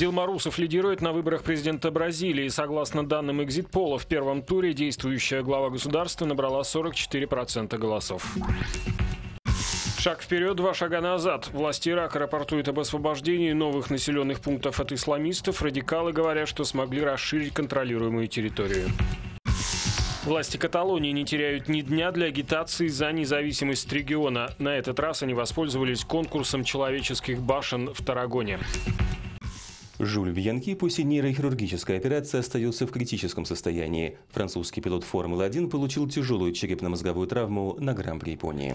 Дилма Русов лидирует на выборах президента Бразилии. Согласно данным экзит-пола, в первом туре действующая глава государства набрала 44% голосов. Шаг вперед, два шага назад. Власти Ирака рапортуют об освобождении новых населенных пунктов от исламистов. Радикалы говорят, что смогли расширить контролируемую территорию. Власти Каталонии не теряют ни дня для агитации за независимость региона. На этот раз они воспользовались конкурсом человеческих башен в Тарагоне. Жюль Вьянки после нейрохирургической операции остается в критическом состоянии. Французский пилот Формулы-1 получил тяжелую черепно-мозговую травму на Гран-при Японии.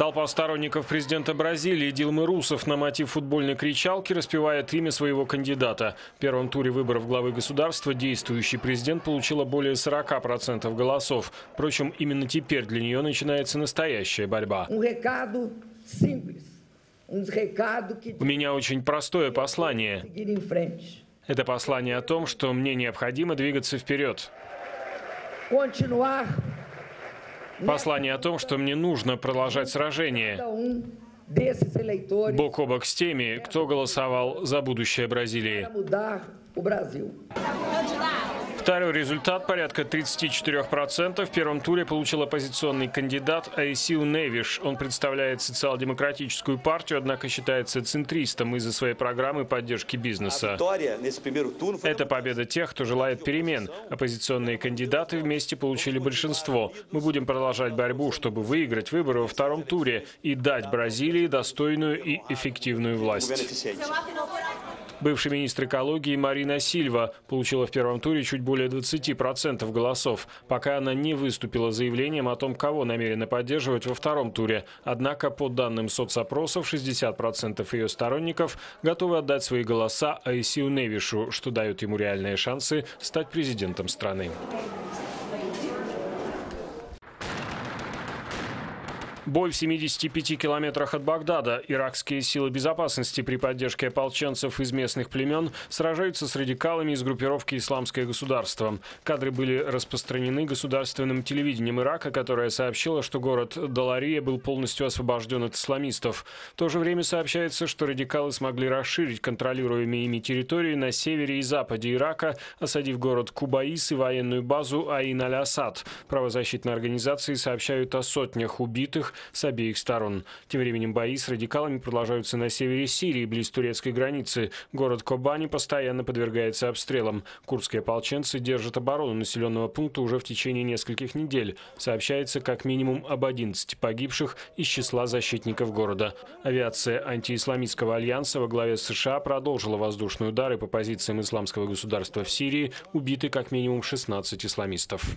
Толпа сторонников президента Бразилии Дилмы Русов на мотив футбольной кричалки распевает имя своего кандидата. В первом туре выборов главы государства действующий президент получила более 40% голосов. Впрочем, именно теперь для нее начинается настоящая борьба. У меня очень простое послание. Это послание о том, что мне необходимо двигаться вперед. Послание о том, что мне нужно продолжать сражение. Бок о бок с теми, кто голосовал за будущее Бразилии. Второй результат порядка 34%. В первом туре получил оппозиционный кандидат Айсиу Невиш. Он представляет социал-демократическую партию, однако считается центристом из-за своей программы поддержки бизнеса. Это победа тех, кто желает перемен. Оппозиционные кандидаты вместе получили большинство. Мы будем продолжать борьбу, чтобы выиграть выборы во втором туре и дать Бразилии достойную и эффективную власть. Бывший министр экологии Марина Сильва получила в первом туре чуть более 20% голосов, пока она не выступила заявлением о том, кого намерена поддерживать во втором туре. Однако, по данным соцопросов, 60% ее сторонников готовы отдать свои голоса Айсиу Невишу, что дает ему реальные шансы стать президентом страны. Бой в 75 километрах от Багдада. Иракские силы безопасности при поддержке ополченцев из местных племен сражаются с радикалами из группировки «Исламское государство». Кадры были распространены государственным телевидением Ирака, которое сообщило, что город Далария был полностью освобожден от исламистов. В то же время сообщается, что радикалы смогли расширить контролируемые ими территории на севере и западе Ирака, осадив город Кубаис и военную базу Аин-аль-Асад. Правозащитные организации сообщают о сотнях убитых, с обеих сторон. Тем временем бои с радикалами продолжаются на севере Сирии, близ турецкой границы. Город Кобани постоянно подвергается обстрелам. Курдские ополченцы держат оборону населенного пункта уже в течение нескольких недель. Сообщается как минимум об 11 погибших из числа защитников города. Авиация антиисламистского альянса во главе США продолжила воздушные удары по позициям исламского государства в Сирии. Убиты как минимум 16 исламистов.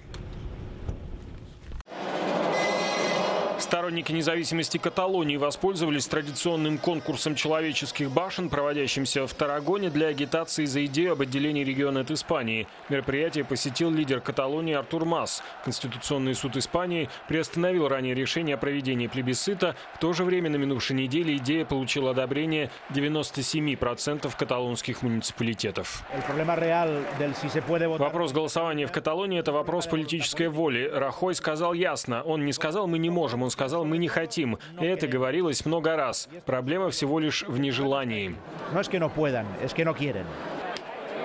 Сторонники независимости Каталонии воспользовались традиционным конкурсом человеческих башен, проводящимся в Тарагоне для агитации за идею об отделении региона от Испании. Мероприятие посетил лидер Каталонии Артур Мас. Конституционный суд Испании приостановил ранее решение о проведении плебисцита. В то же время на минувшей неделе идея получила одобрение 97% каталонских муниципалитетов. Вопрос голосования в Каталонии – это вопрос политической воли. Рахой сказал ясно. Он не сказал «мы не можем», он сказал мы не хотим. И это говорилось много раз. Проблема всего лишь в нежелании.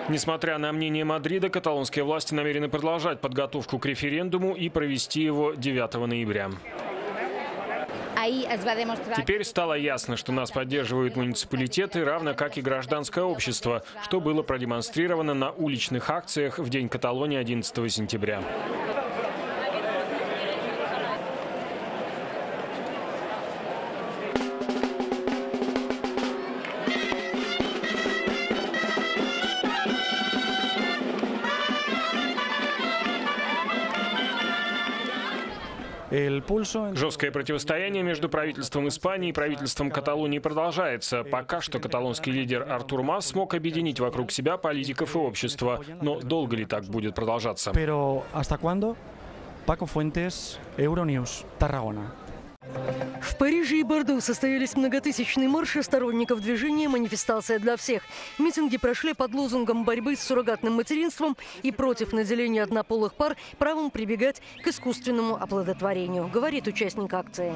Несмотря на мнение Мадрида, каталонские власти намерены продолжать подготовку к референдуму и провести его 9 ноября. Теперь стало ясно, что нас поддерживают муниципалитеты, равно как и гражданское общество, что было продемонстрировано на уличных акциях в День Каталонии 11 сентября. Жесткое противостояние между правительством Испании и правительством Каталонии продолжается. Пока что каталонский лидер Артур Мас смог объединить вокруг себя политиков и общества. Но долго ли так будет продолжаться? Paco Fuentes, Euronews, Tarragona. Париже и Бордо состоялись многотысячные марши сторонников движения «Манифестация для всех». Митинги прошли под лозунгом борьбы с суррогатным материнством и против наделения однополых пар правом прибегать к искусственному оплодотворению, говорит участник акции.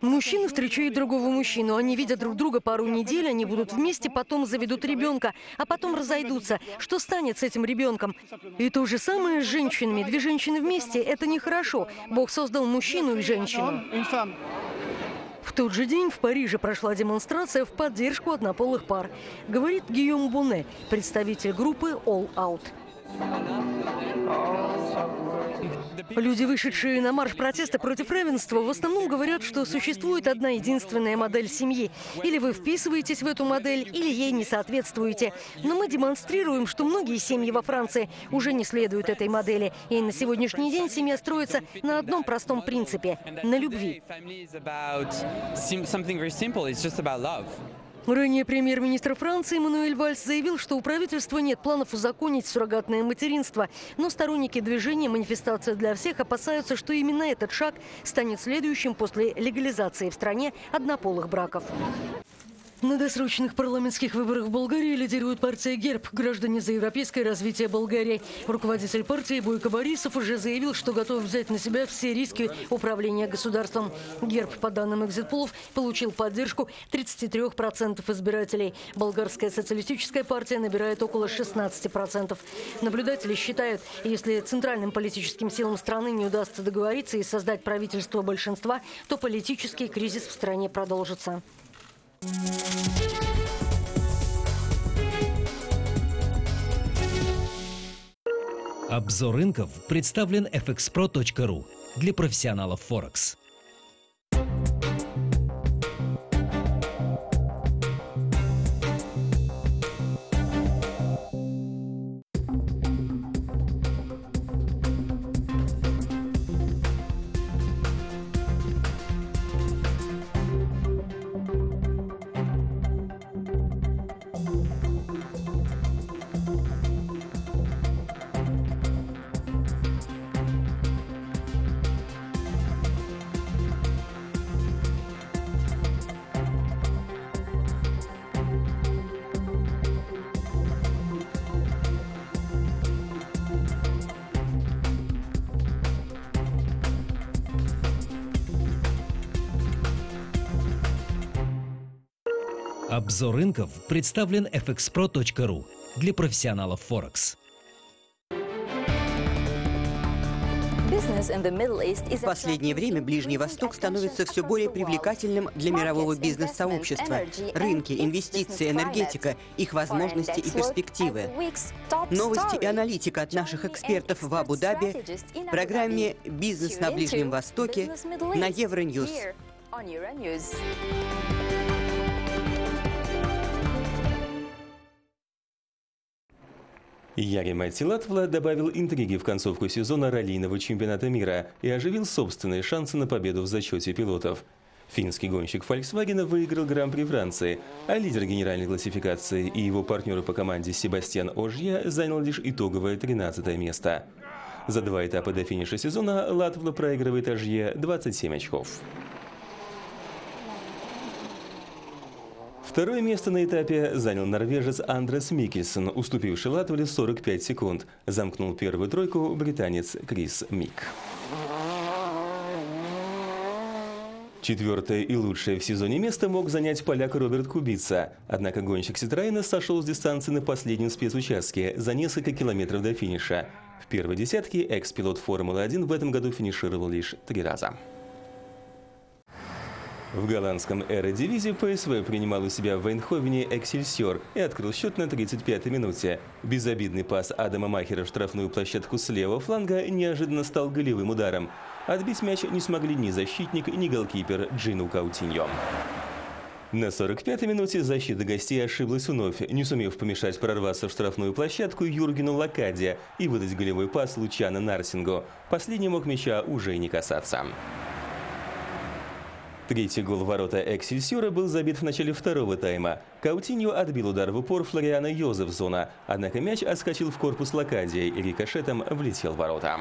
Мужчина встречает другого мужчину. Они видят друг друга пару недель, они будут вместе, потом заведут ребенка, а потом разойдутся. Что станет с этим ребенком? И то же самое с женщинами. Две женщины вместе – это нехорошо. Бог создал мужчину и женщину. В тот же день в Париже прошла демонстрация в поддержку однополых пар. Говорит Гийом Буне, представитель группы All Out. Люди, вышедшие на марш протеста против равенства, в основном говорят, что существует одна единственная модель семьи. Или вы вписываетесь в эту модель, или ей не соответствуете. Но мы демонстрируем, что многие семьи во Франции уже не следуют этой модели. И на сегодняшний день семья строится на одном простом принципе – на любви. Ранее премьер-министр Франции Мануэль Вальс заявил, что у правительства нет планов узаконить суррогатное материнство. Но сторонники движения «Манифестация для всех» опасаются, что именно этот шаг станет следующим после легализации в стране однополых браков. На досрочных парламентских выборах в Болгарии лидирует партия ГЕРБ «Граждане за европейское развитие Болгарии». Руководитель партии Бойко Борисов уже заявил, что готов взять на себя все риски управления государством. ГЕРБ, по данным экзитполов, получил поддержку 33% избирателей. Болгарская социалистическая партия набирает около 16%. Наблюдатели считают, если центральным политическим силам страны не удастся договориться и создать правительство большинства, то политический кризис в стране продолжится. Обзор рынков представлен fxpro.ru для профессионалов Форекс. Обзор рынков представлен fxpro.ru для профессионалов Форекс. В последнее время Ближний Восток становится все более привлекательным для мирового бизнес-сообщества. Рынки, инвестиции, энергетика, их возможности и перспективы. Новости и аналитика от наших экспертов в Абу-Даби в программе «Бизнес на Ближнем Востоке» на Евроньюз. Яри Матилатвла добавил интриги в концовку сезона раллийного чемпионата мира и оживил собственные шансы на победу в зачете пилотов. Финский гонщик Volkswagen выиграл Гран-при Франции, а лидер генеральной классификации и его партнеры по команде Себастьян Ожья занял лишь итоговое 13 место. За два этапа до финиша сезона Латвла проигрывает Ожье 27 очков. Второе место на этапе занял норвежец Андрес Микельсон, уступивший Латвии 45 секунд. Замкнул первую тройку британец Крис Мик. Четвертое и лучшее в сезоне место мог занять поляк Роберт Кубица. Однако гонщик Ситроена сошел с дистанции на последнем спецучастке за несколько километров до финиша. В первой десятке экс-пилот Формулы-1 в этом году финишировал лишь три раза. В голландском эро-дивизии ПСВ принимал у себя в Вейнховене «Эксельсиор» и открыл счет на 35-й минуте. Безобидный пас Адама Махера в штрафную площадку с левого фланга неожиданно стал голевым ударом. Отбить мяч не смогли ни защитник, ни голкипер Джину Каутиньо. На 45-й минуте защита гостей ошиблась вновь, не сумев помешать прорваться в штрафную площадку Юргену Лакадия и выдать голевой пас Лучана Нарсингу. Последний мог мяча уже не касаться. Третий гол ворота Эксельсиора был забит в начале второго тайма. Каутиньо отбил удар в упор Флориана Йозефсона, однако мяч отскочил в корпус Лакадия и рикошетом влетел в ворота.